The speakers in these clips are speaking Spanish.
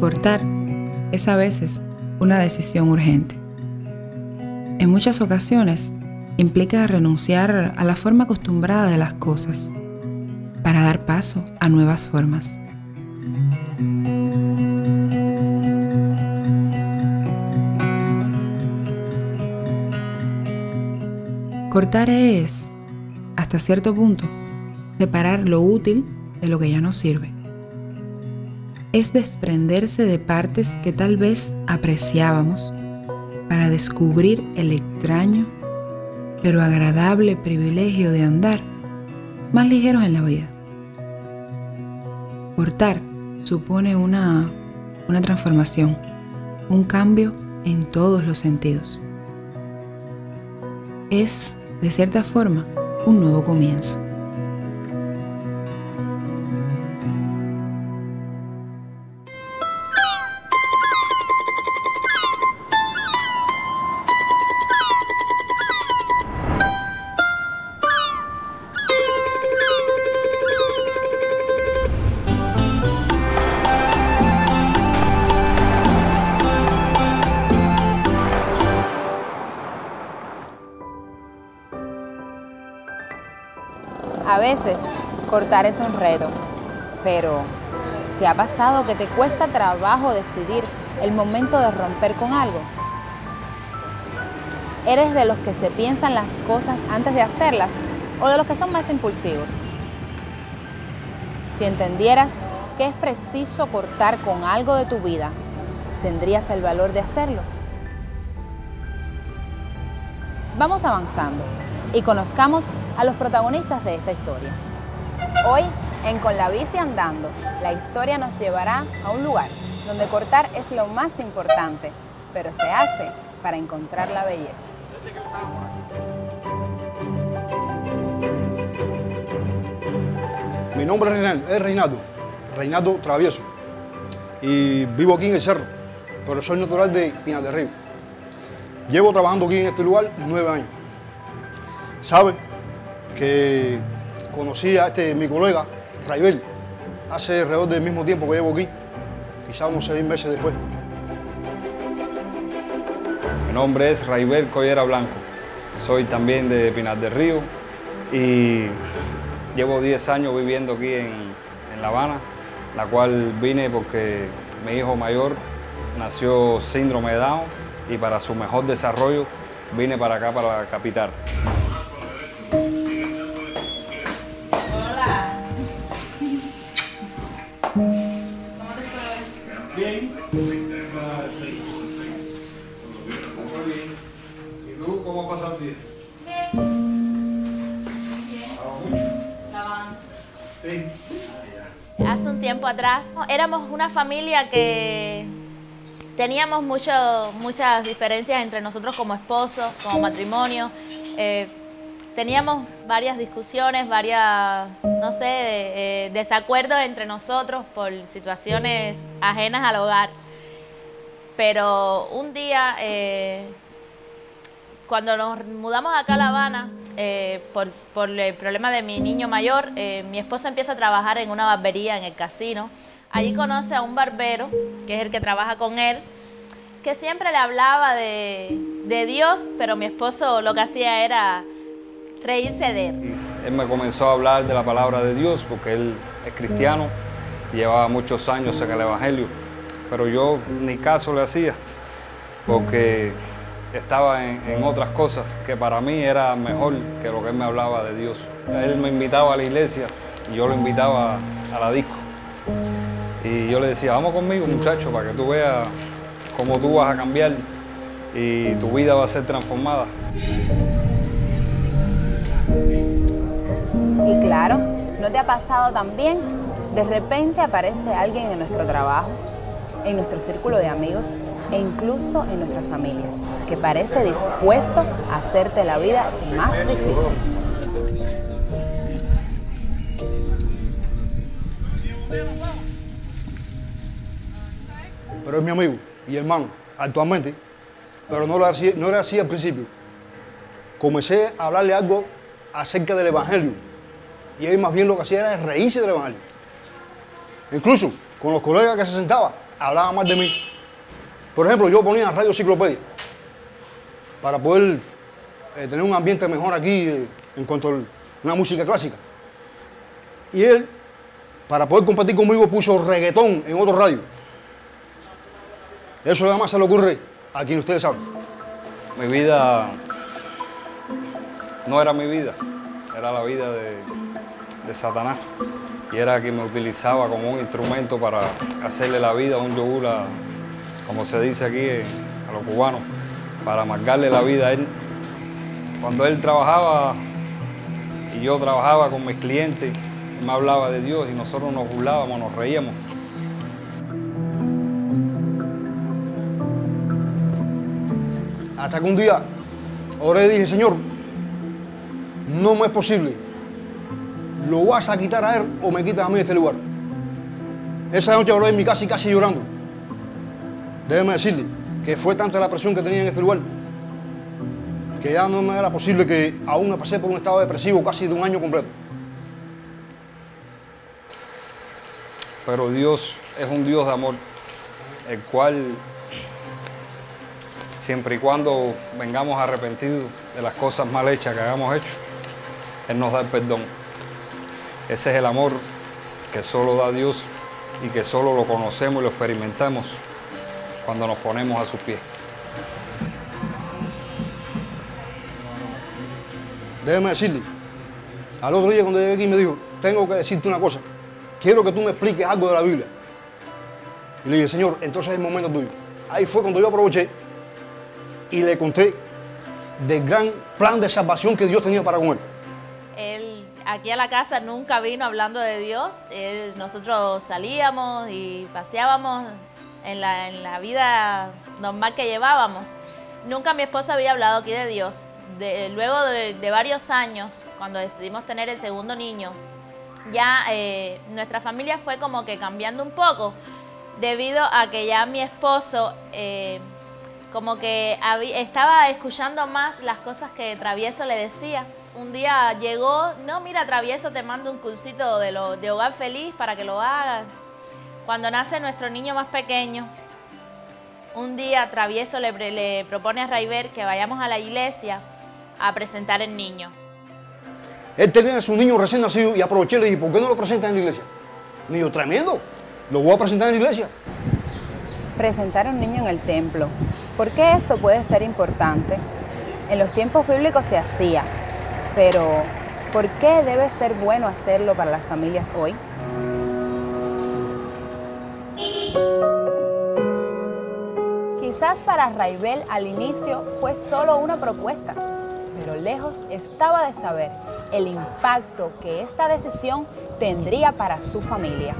Cortar es a veces una decisión urgente. En muchas ocasiones implica renunciar a la forma acostumbrada de las cosas para dar paso a nuevas formas. Cortar es, hasta cierto punto, separar lo útil de lo que ya no sirve. Es desprenderse de partes que tal vez apreciábamos para descubrir el extraño pero agradable privilegio de andar más ligeros en la vida. Cortar supone una, una transformación, un cambio en todos los sentidos. Es, de cierta forma, un nuevo comienzo. A veces cortar es un reto, pero ¿te ha pasado que te cuesta trabajo decidir el momento de romper con algo? ¿Eres de los que se piensan las cosas antes de hacerlas o de los que son más impulsivos? Si entendieras que es preciso cortar con algo de tu vida, ¿tendrías el valor de hacerlo? Vamos avanzando y conozcamos a los protagonistas de esta historia. Hoy, en Con la bici andando, la historia nos llevará a un lugar donde cortar es lo más importante, pero se hace para encontrar la belleza. Mi nombre es Reinaldo, Reinaldo Travieso, y vivo aquí en el cerro, pero soy natural de Pinas del Río. Llevo trabajando aquí en este lugar nueve años. ¿Sabe? que conocí a este, mi colega, Raibel, hace alrededor del mismo tiempo que llevo aquí, quizás unos seis meses después. Mi nombre es Raibel Collera Blanco, soy también de Pinar del Río y llevo 10 años viviendo aquí en, en La Habana, la cual vine porque mi hijo mayor nació síndrome de Down y para su mejor desarrollo vine para acá, para la capital. Bien. ¿Y tú cómo pasas el día? Sí. Hace un tiempo atrás éramos una familia que teníamos mucho, muchas diferencias entre nosotros como esposos, como matrimonio. Eh, teníamos varias discusiones, varias, no sé, eh, desacuerdos entre nosotros por situaciones ajenas al hogar. Pero un día, eh, cuando nos mudamos acá a La Habana, eh, por, por, el problema de mi niño mayor, mi esposo empieza a trabajar en una barbería en el casino. Allí conoce a un barbero, que es el que trabaja con él, que siempre le hablaba de, de Dios, pero mi esposo lo que hacía era reírse de él. Me comenzó a hablar de la palabra de Dios porque él es cristiano, llevaba muchos años en el Evangelio, pero yo ni caso le hacía porque estaba en, otras cosas que para mí era mejor que lo que él me hablaba de Dios. Él me invitaba a la iglesia y yo lo invitaba a la disco. Y yo le decía, vamos conmigo muchacho para que tú veas cómo tú vas a cambiar y tu vida va a ser transformada. Y claro, ¿no te ha pasado también? De repente aparece alguien en nuestro trabajo, en nuestro círculo de amigos e incluso en nuestra familia, que parece dispuesto a hacerte la vida más difícil. Pero es mi amigo y hermano actualmente, pero no, no era así al principio. Comencé a hablarle algo acerca del Evangelio y él más bien lo que hacía era reírse del Evangelio. Incluso con los colegas que se sentaban, hablaba mal de mí. Por ejemplo, yo ponía Radio Enciclopedia para poder eh, tener un ambiente mejor aquí eh, en cuanto a una música clásica. Y él, para poder compartir conmigo, puso reggaetón en otro radio. Eso además se le ocurre a quien ustedes saben. Mi vida no era mi vida, era la vida de, de Satanás. Y era quien me utilizaba como un instrumento para hacerle la vida a un yogur, como se dice aquí a los cubanos, para amargarle la vida a él. Cuando él trabajaba y yo trabajaba con mis clientes, él me hablaba de Dios y nosotros nos burlábamos, nos reíamos. Hasta que un día oré y dije, Señor, no me es posible. Lo vas a quitar a él o me quitas a mí de este lugar. Esa noche oré en mi casa y casi llorando. Déjeme decirle que fue tanta la presión que tenía en este lugar que ya no me era posible que aún me pasé por un estado depresivo casi de un año completo. Pero Dios es un Dios de amor, el cual siempre y cuando vengamos arrepentidos de las cosas mal hechas que hayamos hecho, Él nos da el perdón. Ese es el amor que solo da Dios y que solo lo conocemos y lo experimentamos cuando nos ponemos a sus pies. Déjeme decirle, al otro día cuando llegué aquí me dijo, tengo que decirte una cosa, quiero que tú me expliques algo de la Biblia. Y le dije, Señor, entonces es el momento tuyo. Ahí fue cuando yo aproveché y le conté del gran plan de salvación que Dios tenía para con él. Aquí a la casa nunca vino hablando de Dios. Nosotros salíamos y paseábamos en la, en la vida normal que llevábamos. Nunca mi esposa había hablado aquí de Dios. De- luego de, varios años, cuando decidimos tener el segundo niño, ya eh, nuestra familia fue como que cambiando un poco debido a que ya mi esposo eh, como que estaba escuchando más las cosas que Travieso le decía. Un día llegó, no, mira, Travieso, te mando un cursito de, lo, de Hogar Feliz para que lo hagas. Cuando nace nuestro niño más pequeño, un día Travieso le, propone a Raiver que vayamos a la iglesia a presentar el niño. Él tenía a su niño recién nacido y aproveché y le dije, ¿por qué no lo presentas en la iglesia? Me dijo, tremendo, lo voy a presentar en la iglesia. Presentar a un niño en el templo. ¿Por qué esto puede ser importante? En los tiempos bíblicos se hacía, pero ¿por qué debe ser bueno hacerlo para las familias hoy? Quizás para Raibel al inicio fue solo una propuesta, pero lejos estaba de saber el impacto que esta decisión tendría para su familia.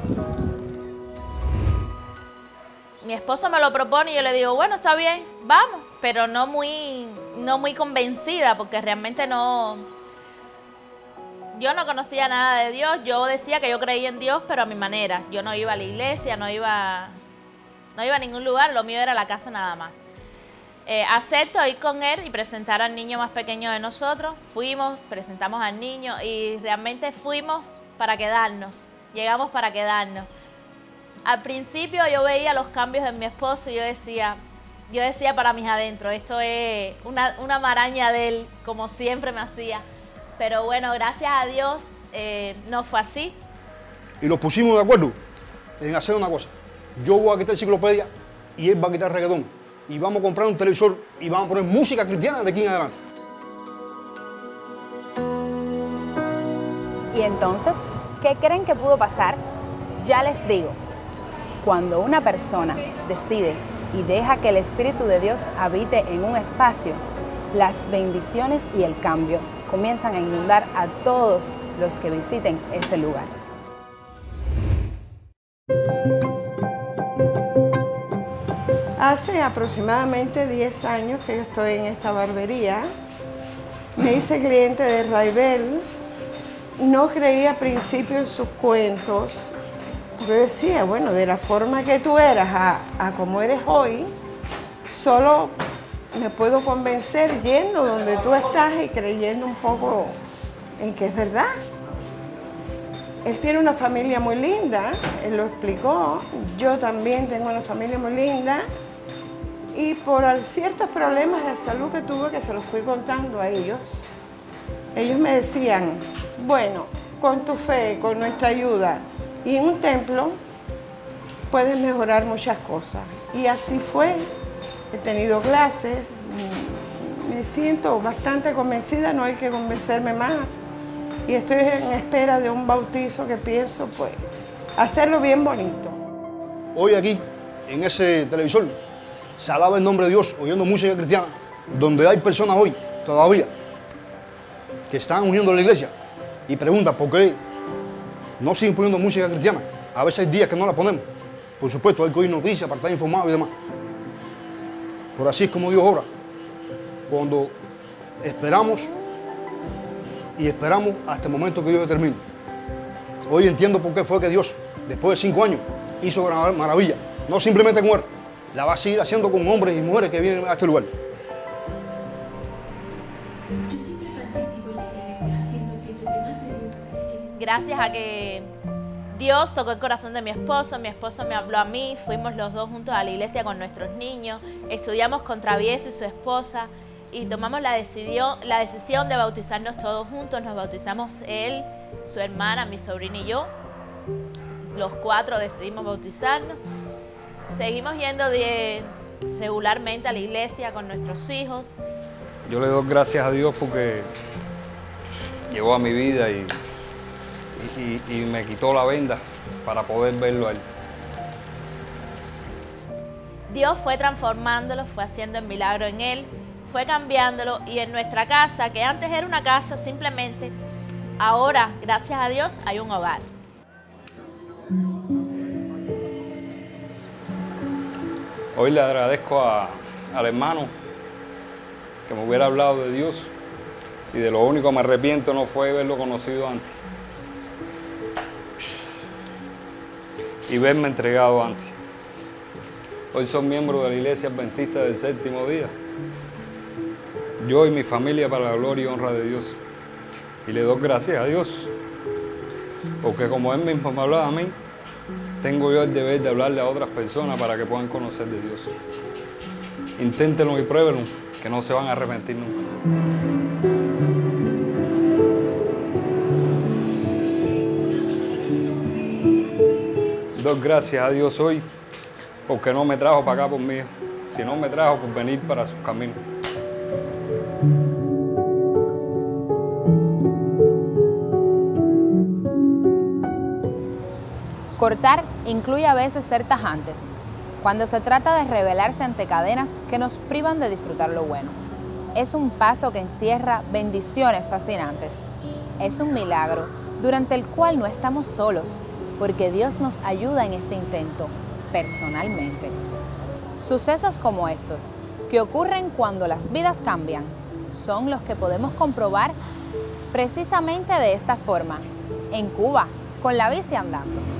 mi esposo me lo propone y yo le digo, bueno, está bien, vamos, pero no muy, no muy convencida porque realmente no, yo no conocía nada de Dios, yo decía que yo creía en Dios, pero a mi manera, yo no iba a la iglesia, no iba, no iba a ningún lugar, lo mío era la casa nada más. Eh, acepto ir con él y presentar al niño más pequeño de nosotros. Fuimos, presentamos al niño y realmente fuimos para quedarnos. Llegamos para quedarnos. Al principio yo veía los cambios en mi esposo y yo decía, yo decía para mis adentros, esto es una, una maraña de él, como siempre me hacía. Pero bueno, gracias a Dios eh, no fue así. Y nos pusimos de acuerdo en hacer una cosa. Yo voy a quitar enciclopedia y él va a quitar reggaetón. Y vamos a comprar un televisor y vamos a poner música cristiana de aquí en adelante. Y entonces, ¿qué creen que pudo pasar? Ya les digo, cuando una persona decide y deja que el Espíritu de Dios habite en un espacio, las bendiciones y el cambio comienzan a inundar a todos los que visiten ese lugar. Hace aproximadamente 10 años que yo estoy en esta barbería. Me hice cliente de Raibel. No creía al principio en sus cuentos. Yo decía, bueno, de la forma que tú eras a, a como eres hoy, solo me puedo convencer yendo donde tú estás y creyendo un poco en que es verdad. él tiene una familia muy linda, él lo explicó, yo también tengo una familia muy linda y por ciertos problemas de salud que tuve que se los fui contando a ellos, ellos me decían, bueno, con tu fe, con nuestra ayuda y en un templo puedes mejorar muchas cosas. Y así fue, he tenido clases, me siento bastante convencida, no hay que convencerme más y estoy en espera de un bautizo que pienso pues hacerlo bien bonito. Hoy aquí, en ese televisor, se alaba el nombre de Dios oyendo música cristiana, donde hay personas hoy todavía que están uniendo a la iglesia y preguntan por qué no siguen poniendo música cristiana. A veces hay días que no la ponemos. Por supuesto, hay que oír noticias para estar informados y demás. Por así es como Dios obra. Cuando esperamos y esperamos hasta el momento que Dios determine. Hoy entiendo por qué fue que Dios, después de cinco años, hizo gran maravilla. No simplemente con él, la va a seguir haciendo con hombres y mujeres que vienen a este lugar. Gracias a que Dios tocó el corazón de mi esposo, mi esposo me habló a mí, fuimos los dos juntos a la iglesia con nuestros niños, estudiamos con Travieso y su esposa, y tomamos la, decisión de bautizarnos todos juntos. Nos bautizamos él, su hermana, mi sobrina y yo. Los cuatro decidimos bautizarnos. Seguimos yendo regularmente a la iglesia con nuestros hijos. Yo le doy gracias a Dios porque llegó a mi vida y, y me quitó la venda para poder verlo a él. Dios fue transformándolo, fue haciendo el milagro en él fue cambiándolo y en nuestra casa, que antes era una casa simplemente, ahora, gracias a Dios, hay un hogar. Hoy le agradezco al hermano que me hubiera hablado de Dios y de lo único que me arrepiento no fue haberlo conocido antes y verme entregado antes. Hoy son miembros de la Iglesia Adventista del Séptimo Día yo y mi familia para la gloria y honra de Dios. Y le doy gracias a Dios, porque como Él mismo me hablaba a mí, tengo yo el deber de hablarle a otras personas para que puedan conocer de Dios. Inténtenlo y pruébenlo, que no se van a arrepentir nunca. Gracias a Dios hoy, porque no me trajo para acá por mí, sino me trajo por venir para sus caminos. Cortar incluye a veces ser tajantes, cuando se trata de rebelarse ante cadenas que nos privan de disfrutar lo bueno. Es un paso que encierra bendiciones fascinantes. Es un milagro durante el cual no estamos solos, porque Dios nos ayuda en ese intento, personalmente. Sucesos como estos, que ocurren cuando las vidas cambian, son los que podemos comprobar precisamente de esta forma, en Cuba, con la bici andando.